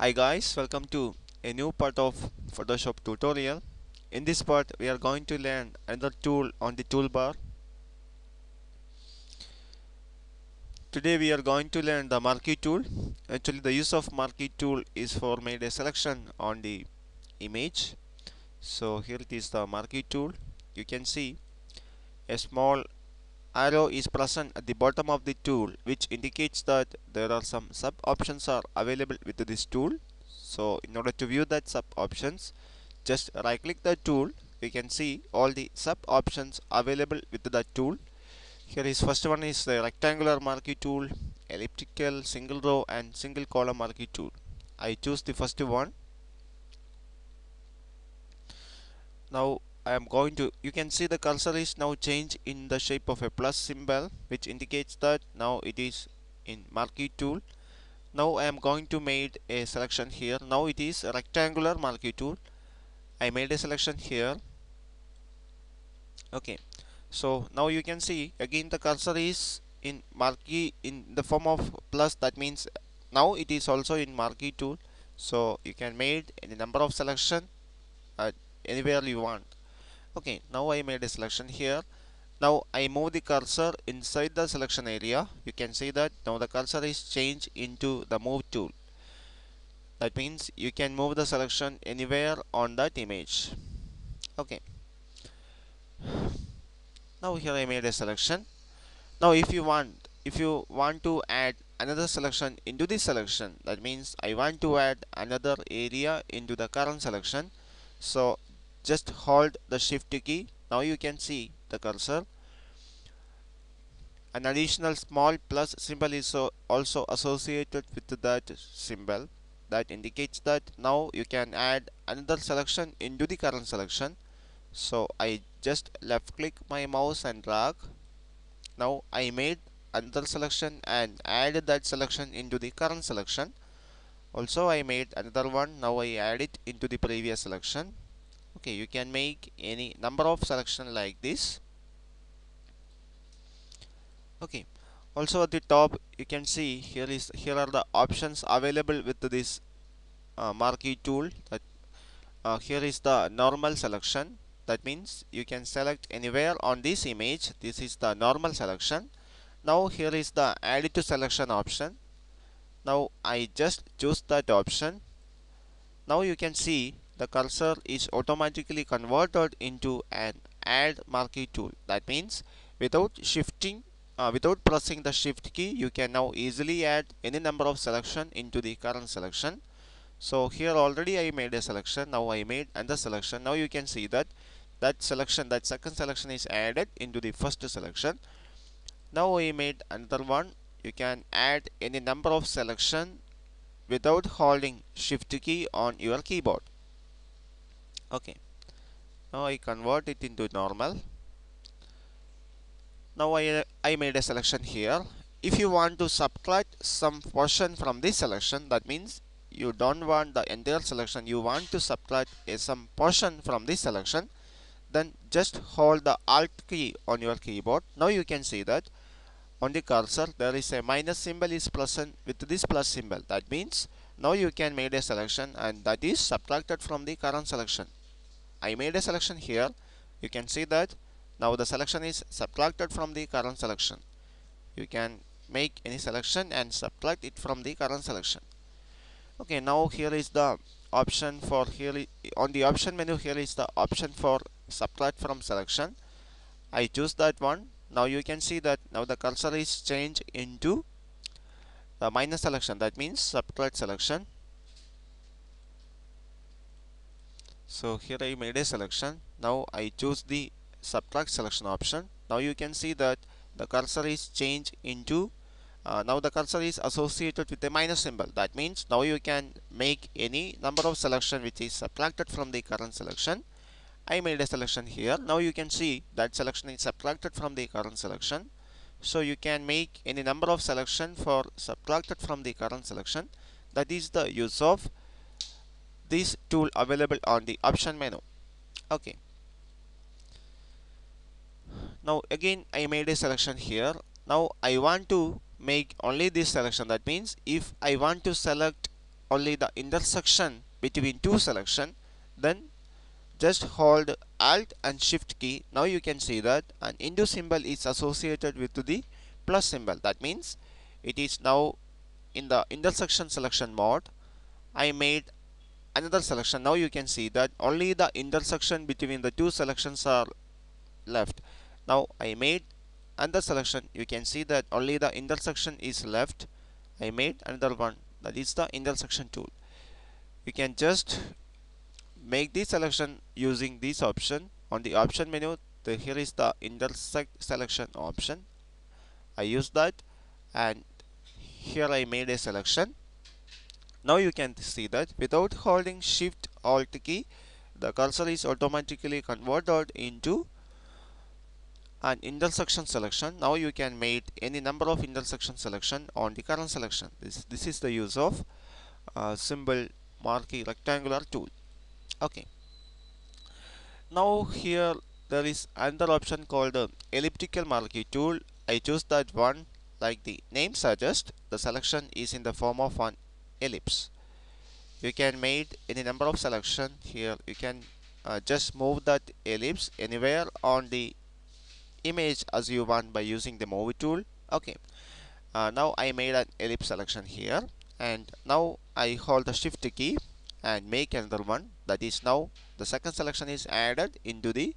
Hi guys, welcome to a new part of Photoshop tutorial. In this part we are going to learn another tool on the toolbar. Today we are going to learn the marquee tool. Actually the use of marquee tool is for made a selection on the image. So here it is the marquee tool. You can see a small arrow is present at the bottom of the tool which indicates that there are some sub options are available with this tool. So in order to view that sub options just right click the tool. We can see all the sub options available with the tool. Here is first one is the rectangular marquee tool elliptical single row and single column marquee tool. I choose the first one. Now I am going to you can see the cursor is now changed in the shape of a plus symbol which indicates that now it is in marquee tool. Now I am going to made a selection here. Now it is a rectangular marquee tool. I made a selection here. Okay. So now you can see again the cursor is in marquee in the form of plus. That means now it is also in marquee tool. So you can made any number of selection uh, anywhere you want okay now I made a selection here. Now I move the cursor inside the selection area. You can see that now the cursor is changed into the move tool. That means you can move the selection anywhere on that image. Okay. Now here I made a selection. Now if you want if you want to add another selection into this selection that means I want to add another area into the current selection. So just hold the shift key. Now you can see the cursor. An additional small plus symbol is also associated with that symbol. That indicates that now you can add another selection into the current selection. So I just left click my mouse and drag. Now I made another selection and added that selection into the current selection. Also I made another one. Now I add it into the previous selection okay you can make any number of selection like this. Okay also at the top you can see here is here are the options available with this uh, marquee tool. That uh, here is the normal selection. That means you can select anywhere on this image. This is the normal selection. Now here is the add to selection option. Now I just choose that option. Now you can see the cursor is automatically converted into an add marquee tool. That means without shifting uh, without pressing the shift key you can now easily add any number of selection into the current selection. So here already I made a selection now I made another selection. Now you can see that that selection that second selection is added into the first selection. Now I made another one. You can add any number of selection without holding shift key on your keyboard okay. Now I convert it into normal. Now I, I made a selection here. If you want to subtract some portion from this selection that means you don't want the entire selection. You want to subtract some portion from this selection. Then just hold the alt key on your keyboard. Now you can see that on the cursor there is a minus symbol is present with this plus symbol. That means now you can make a selection and that is subtracted from the current selection I made a selection here. You can see that. Now the selection is subtracted from the current selection. You can make any selection and subtract it from the current selection. Okay now here is the option for here on the option menu here is the option for subtract from selection. I choose that one. Now you can see that now the cursor is changed into the minus selection. That means subtract selection so here I made a selection. Now I choose the subtract selection option. Now you can see that the cursor is changed into uh, now the cursor is associated with the minus symbol. That means now you can make any number of selection which is subtracted from the current selection. I made a selection here. Now you can see that selection is subtracted from the current selection. So you can make any number of selection for subtracted from the current selection. That is the use of this tool available on the option menu. Okay. Now again I made a selection here. Now I want to make only this selection. That means if I want to select only the intersection between two selection then just hold alt and shift key. Now you can see that an into symbol is associated with the plus symbol. That means it is now in the intersection selection mode. I made another selection. Now you can see that only the intersection between the two selections are left. Now I made another selection. You can see that only the intersection is left. I made another one. That is the intersection tool. You can just make this selection using this option. On the option menu the, here is the intersect selection option. I use that. And here I made a selection now you can see that without holding shift alt key the cursor is automatically converted into an intersection selection. Now you can make any number of intersection selection on the current selection. This this is the use of uh, symbol marquee rectangular tool. Okay. Now here there is another option called uh, elliptical marquee tool. I choose that one. Like the name suggests the selection is in the form of an ellipse. You can make any number of selection here. You can uh, just move that ellipse anywhere on the image as you want by using the move tool. Okay. Uh, now I made an ellipse selection here. And now I hold the shift key and make another one. That is now the second selection is added into the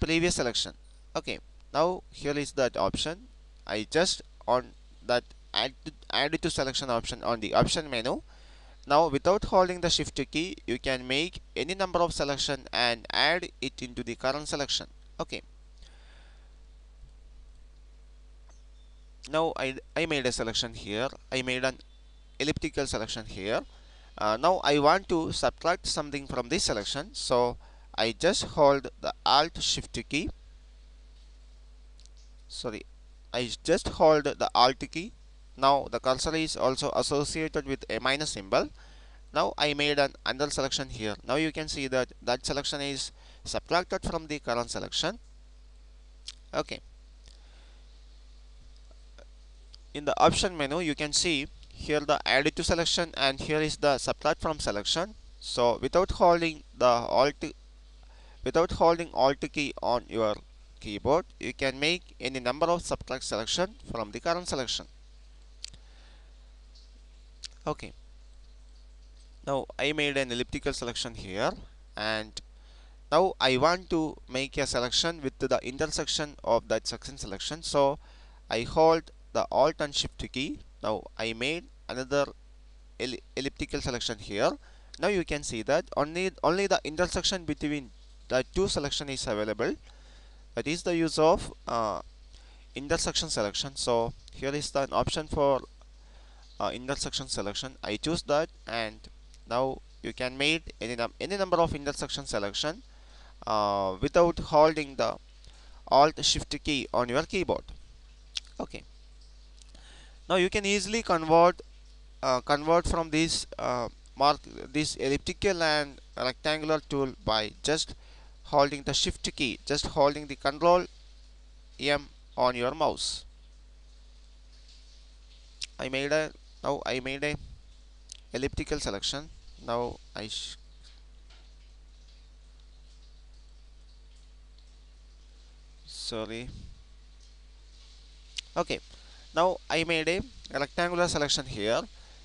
previous selection. Okay. Now here is that option. I just on that add to, add to selection option on the option menu. Now without holding the shift key you can make any number of selection and add it into the current selection. Okay. Now I, I made a selection here. I made an elliptical selection here. Uh, now I want to subtract something from this selection. So I just hold the alt shift key. Sorry. I just hold the alt key now the cursor is also associated with a minus symbol. Now I made an another selection here. Now you can see that that selection is subtracted from the current selection. Okay. In the option menu you can see here the add to selection and here is the subtract from selection. So without holding the alt without holding alt key on your keyboard you can make any number of subtract selection from the current selection okay. Now I made an elliptical selection here and now I want to make a selection with the intersection of that section selection. So I hold the alt and shift key. Now I made another elliptical selection here. Now you can see that only only the intersection between the two selection is available. That is the use of uh, intersection selection. So here is the option for uh, intersection selection. I choose that and now you can make any, num any number of intersection selection uh, without holding the alt shift key on your keyboard. Okay. Now you can easily convert uh, convert from this uh, mark this elliptical and rectangular tool by just holding the shift key just holding the control M on your mouse. I made a now I made a elliptical selection. Now I sorry. Okay. Now I made a rectangular selection here.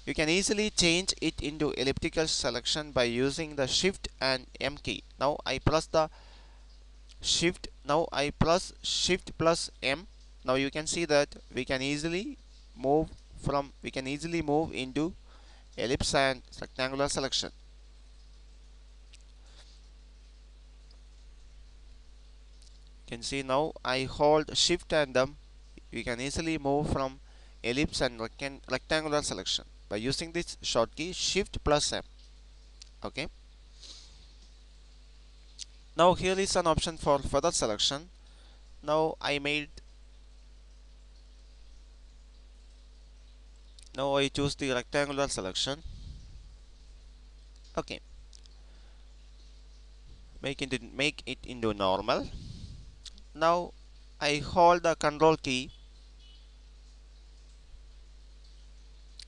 You can easily change it into elliptical selection by using the shift and M key. Now I press the shift. Now I press shift plus M. Now you can see that we can easily move from we can easily move into ellipse and rectangular selection. You can see now I hold shift and M. We can easily move from ellipse and rectangular selection by using this short key shift plus M. Okay? Now here is an option for feather selection. Now I made now I choose the rectangular selection. Okay. Make it make it into normal. Now I hold the control key.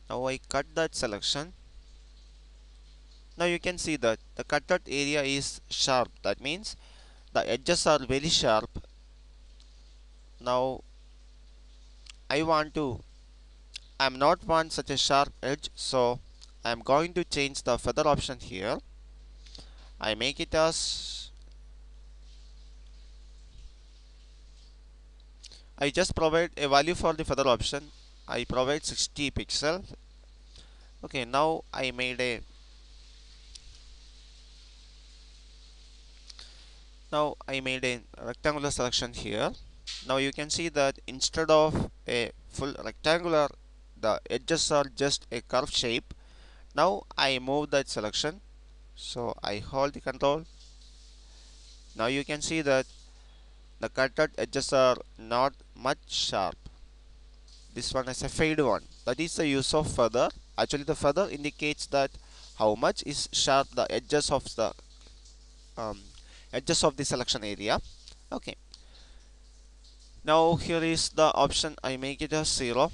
Now I cut that selection. Now you can see that the cutout area is sharp. That means the edges are very sharp. Now I want to I'm not want such a sharp edge so I'm going to change the feather option here. I make it as I just provide a value for the feather option. I provide 60 pixel. Okay now I made a now I made a rectangular selection here. Now you can see that instead of a full rectangular the edges are just a curved shape. Now I move that selection. So I hold the control. Now you can see that the cutted edges are not much sharp. This one is a fade one. That is the use of feather actually the feather indicates that how much is sharp the edges of the um, edges of the selection area. Okay. Now here is the option I make it as 0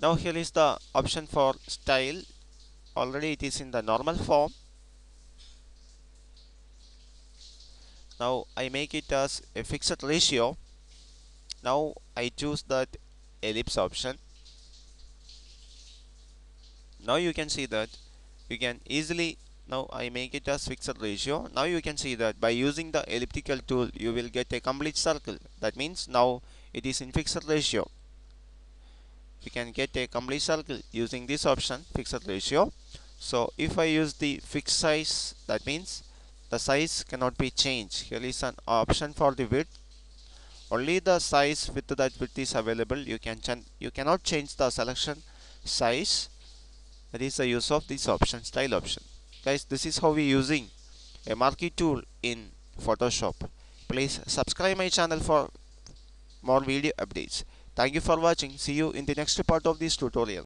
now here is the option for style. Already it is in the normal form. Now I make it as a fixed ratio. Now I choose that ellipse option. Now you can see that you can easily now I make it as fixed ratio. Now you can see that by using the elliptical tool you will get a complete circle. That means now it is in fixed ratio you can get a complete circle using this option fixed ratio. So if I use the fixed size that means the size cannot be changed. Here is an option for the width. Only the size with that width is available. You can you cannot change the selection size. That is the use of this option style option. Guys this is how we using a marquee tool in photoshop. Please subscribe my channel for more video updates thank you for watching. See you in the next part of this tutorial